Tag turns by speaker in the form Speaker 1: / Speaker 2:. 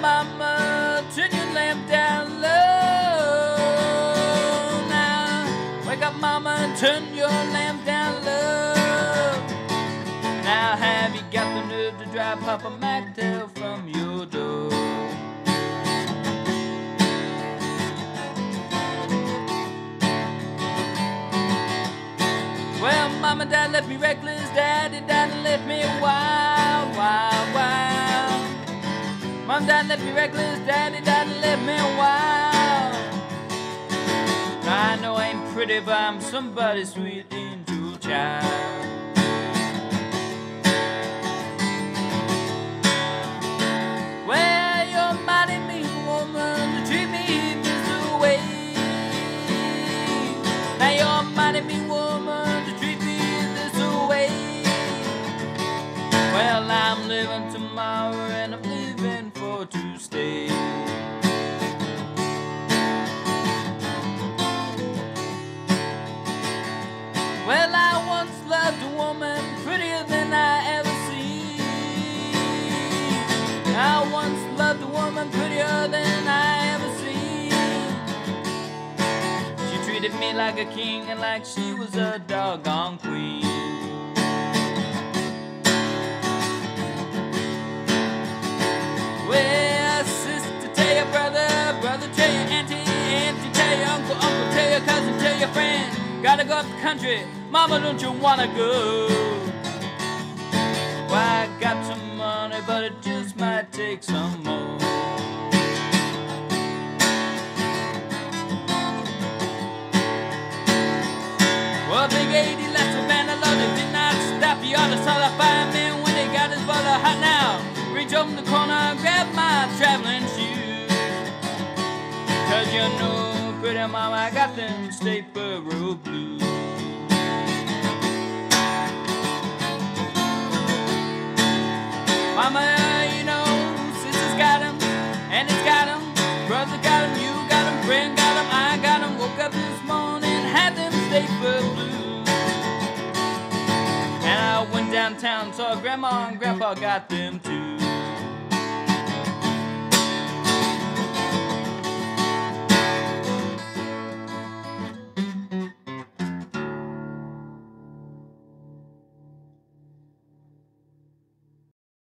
Speaker 1: mama, turn your lamp down low now. Wake up, mama, turn your lamp down low. Now, have you got the nerve to drive Papa McTell from your door? Well, mama, dad left me reckless, daddy, dad left me wild, wild, wild. Mom, dad left me reckless, daddy, dad left me wild. I know I ain't pretty, but I'm somebody's sweet angel child. Well, I'm living tomorrow and I'm living for to stay. Well, I once loved a woman prettier than I ever seen. I once loved a woman prettier than I ever seen. She treated me like a king and like she was a doggone queen. Go up country, mama, don't you wanna go? Well, I got some money, but it just might take some more. Well, Big 80 left Savannah loaded, did not stop. You ought to saw the fireman when they got his brother hot now. Reach over the corner, grab my traveling shoes. Cause you know, pretty mama, I got them Statesboro blues. Mama, you know, sister's got him, and it's got him. Brother got him, you got him, friend got him, I got him. Woke up this morning, had them state blues. And I went downtown, saw grandma and grandpa got them too.